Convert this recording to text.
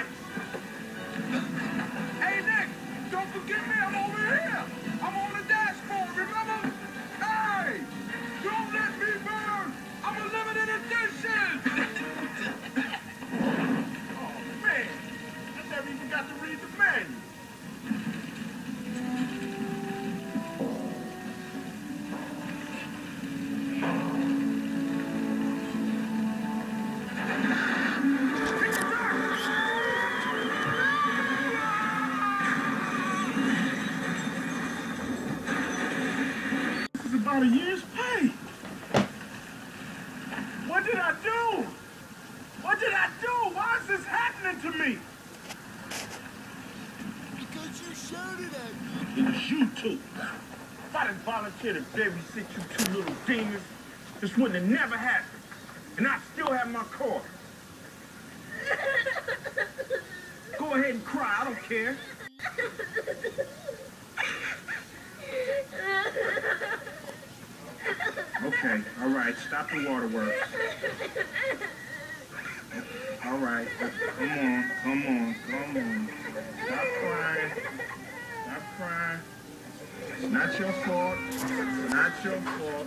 it. Hey, Nick, don't forget me. I'm over here. I'm on the dashboard, remember? Hey, don't let me burn. I'm a limited edition. oh, man. I never even got to read the manual. About a year's pay. What did I do? What did I do? Why is this happening to me? Because you shouted at me. It was you two. If I didn't volunteer to babysit you two little demons, this wouldn't have never happened. And I still have my car. Go ahead and cry. I don't care. Okay, all right. Stop the waterworks. All right. Come on, come on, come on. Stop crying. Stop crying. It's not your fault. It's not your fault.